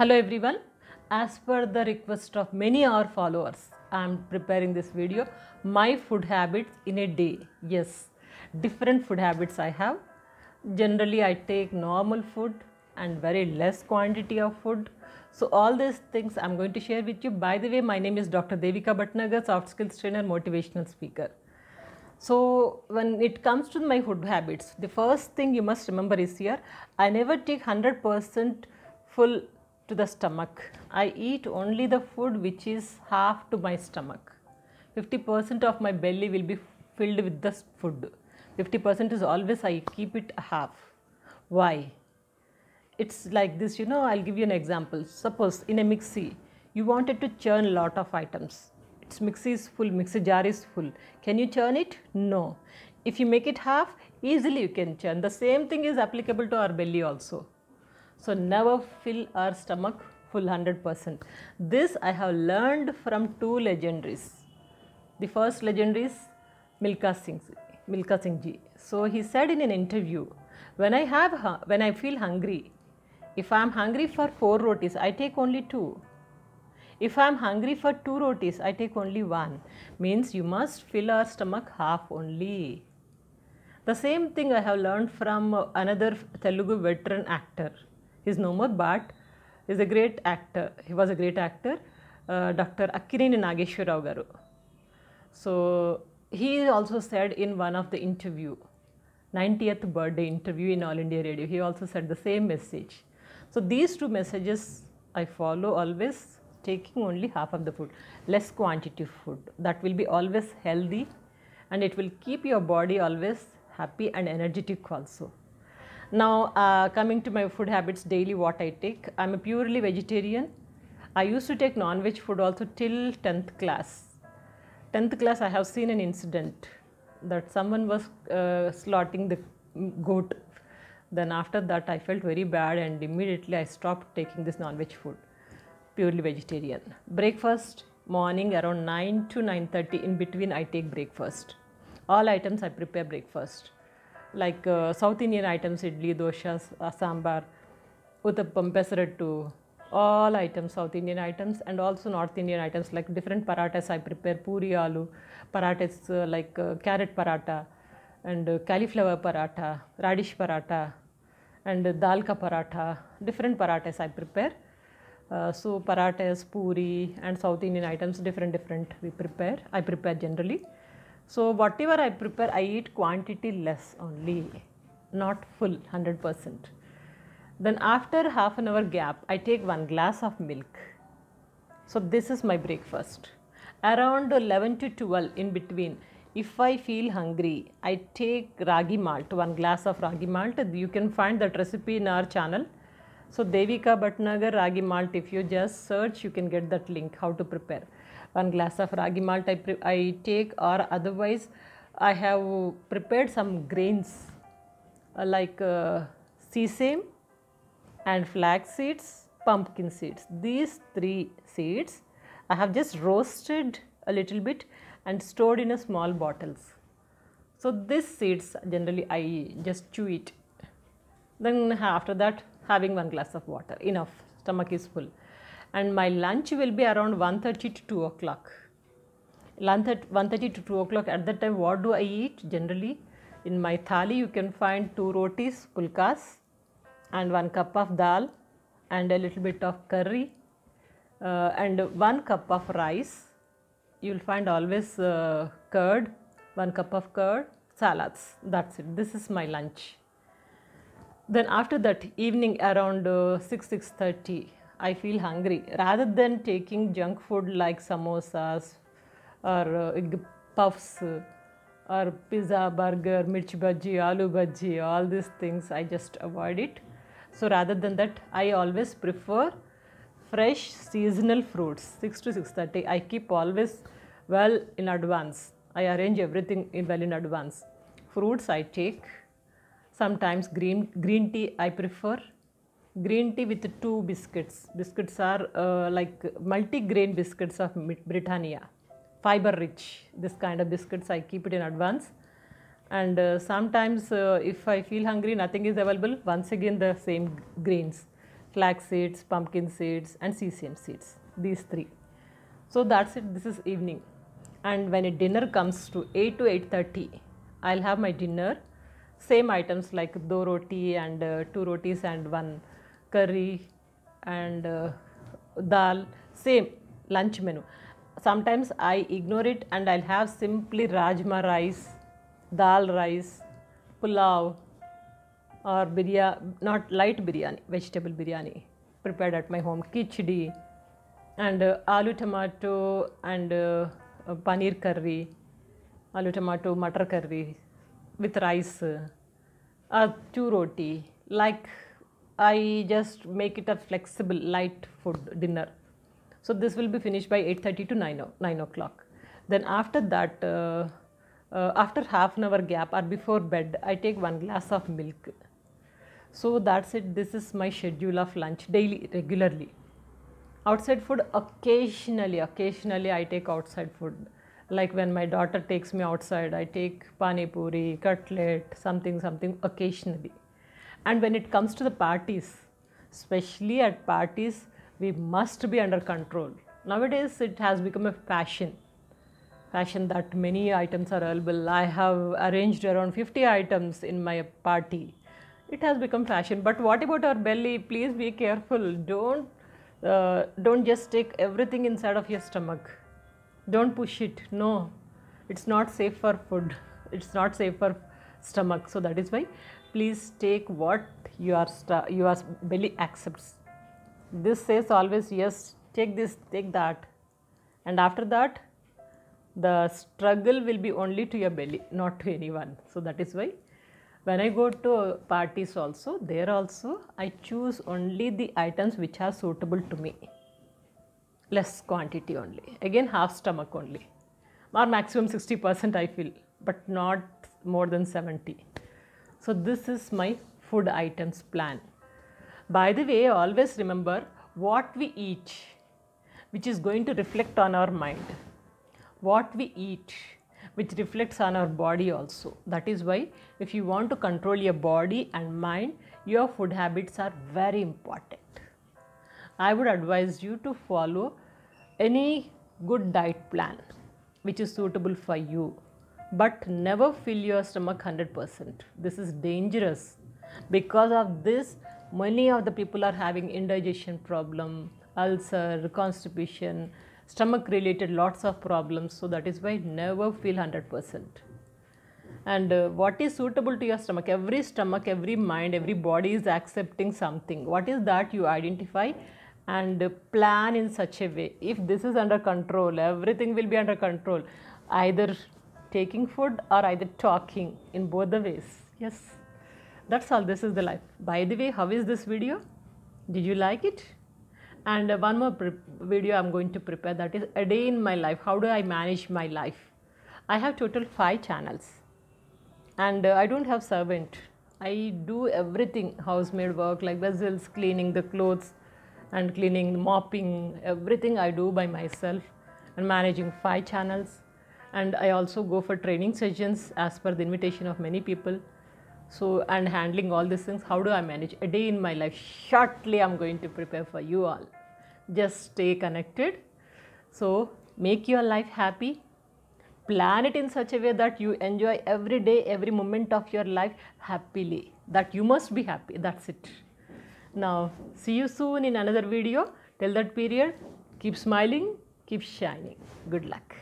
Hello everyone. As per the request of many our followers, I am preparing this video. My food habits in a day. Yes, different food habits I have. Generally, I take normal food and very less quantity of food. So all these things I'm going to share with you. By the way, my name is Dr. Devika Bhatnagar, soft skills trainer, motivational speaker. So when it comes to my food habits, the first thing you must remember is here, I never take 100% full to the stomach. I eat only the food which is half to my stomach. 50% of my belly will be filled with the food. 50% is always I keep it half. Why? It's like this, you know, I'll give you an example. Suppose in a mixie, you wanted to churn a lot of items. Its mixie is full, mixie jar is full. Can you churn it? No. If you make it half, easily you can churn. The same thing is applicable to our belly also. So never fill our stomach full 100%. This I have learned from two legendaries. The first legendary is Milka Singh, Milka Singh ji. So he said in an interview, when I have when I feel hungry, if I am hungry for four rotis, I take only two. If I am hungry for two rotis, I take only one. Means you must fill our stomach half only. The same thing I have learned from another Telugu veteran actor. He's no more, but he's a great actor. He was a great actor, uh, Dr. Akkineni Nageshwarrao garu. So he also said in one of the interview, 90th birthday interview in All India Radio, he also said the same message. So these two messages I follow always taking only half of the food, less quantity food. That will be always healthy and it will keep your body always happy and energetic also. Now uh, coming to my food habits daily what I take, I am a purely vegetarian. I used to take non-veg food also till 10th class. 10th class I have seen an incident that someone was uh, slaughtering the goat. Then after that I felt very bad and immediately I stopped taking this non-veg food. Purely vegetarian. Breakfast morning around 9 to 9.30 in between I take breakfast. All items I prepare breakfast. Like uh, South Indian items idli, dosha, uh, sambar, uttappam, pesarattu, all items, South Indian items, and also North Indian items like different paratas I prepare, puri aloo, paratas uh, like uh, carrot parata, and uh, cauliflower paratha, radish paratha, and uh, dal ka paratha, different paratas I prepare. Uh, so paratas, puri, and South Indian items, different different we prepare. I prepare generally. So whatever I prepare, I eat quantity less only, not full, hundred percent. Then after half an hour gap, I take one glass of milk. So this is my breakfast. Around 11 to 12 in between, if I feel hungry, I take ragi malt, one glass of ragi malt. You can find that recipe in our channel. So Devika Bhatnagar ragi malt, if you just search, you can get that link how to prepare. One glass of ragi malt I, I take or otherwise I have prepared some grains uh, like uh, sesame and flax seeds, pumpkin seeds. These three seeds I have just roasted a little bit and stored in a small bottles. So these seeds generally I just chew it. Then after that having one glass of water enough stomach is full and my lunch will be around 1.30 to 2 o'clock. 1.30 to 2 o'clock at that time what do I eat generally? In my thali you can find two rotis, pulkas and one cup of dal and a little bit of curry uh, and one cup of rice. You will find always uh, curd, one cup of curd, salads. That's it. This is my lunch. Then after that evening around uh, 6 6:30 I feel hungry. Rather than taking junk food like samosas or uh, puffs uh, or pizza, burger, mirchi bhaji, aloo bhaji, all these things I just avoid it. So rather than that, I always prefer fresh seasonal fruits. 6 to 6:30. I keep always well in advance. I arrange everything in well in advance. Fruits I take. Sometimes green green tea I prefer. Green tea with two biscuits. Biscuits are uh, like multi-grain biscuits of Britannia, fiber rich. This kind of biscuits I keep it in advance and uh, sometimes uh, if i feel hungry nothing is available once again the same grains flax seeds, pumpkin seeds, and sesame seeds. These three. So that's it. This is evening, and when a dinner comes to 8 to 8:30, I'll have my dinner. Same items like do roti and uh, two rotis and one curry and dal same lunch menu sometimes I ignore it and I have simply rajma rice dal rice pulao और बिरया not light biryani vegetable biryani prepared at my home khichdi and aloo tomato and paneer curry aloo tomato matar curry with rice two roti like I just make it a flexible light food dinner. So this will be finished by 8:30 to 9, o- 9 o'clock. Then after that, uh, uh, after half an hour gap or before bed, I take one glass of milk. So that's it. This is my schedule of lunch daily, regularly. Outside food, occasionally, occasionally I take outside food. Like when my daughter takes me outside, I take pani puri, cutlet, something, something occasionally. And when it comes to the parties, especially at parties, we must be under control. Nowadays, it has become a fashion fashion that many items are available. I have arranged around 50 items in my party. It has become fashion. But what about our belly? Please be careful. Don't uh, don't just take everything inside of your stomach. Don't push it. No, it's not safe for food. It's not safe for stomach. So that is why, please take what your your belly accepts. This says always yes. Take this. Take that. And after that, the struggle will be only to your belly, not to anyone. So that is why when I go to parties also, there also I choose only the items which are suitable to me. Less quantity only. Again, half stomach only. Or maximum 60% I feel, but not more than 70. So this is my food items plan. By the way, always remember what we eat, which is going to reflect on our mind. What we eat which reflects on our body also. That is why if you want to control your body and mind your food habits are very important. I would advise you to follow any good diet plan which is suitable for you but never fill your stomach 100% this is dangerous. Because of this many of the people are having indigestion problem ulcer constipation stomach related lots of problems. So that is why never feel 100% and uh, what is suitable to your stomach? Every stomach every mind every body is accepting something. What is that you identify and plan in such a way? If this is under control everything will be under control. Either taking food or either talking in both the ways. Yes. That's all. This is the life. By the way how is this video? Did you like it? And uh, one more video i'm going to prepare that is a day in my life. How do i manage my life? I have total 5 channels. And uh, i don't have servant. I do everything housemaid work like vessels cleaning the clothes and cleaning mopping everything i do by myself and managing 5 channels and i also go for training sessions as per the invitation of many people. So and handling all these things how do i manage? A day in my life shortly i'm going to prepare for you all. Just stay connected. So make your life happy. Plan it in such a way that you enjoy every day every moment of your life happily. That you must be happy. That's it. Now see you soon in another video. Till that period keep smiling keep shining. Good luck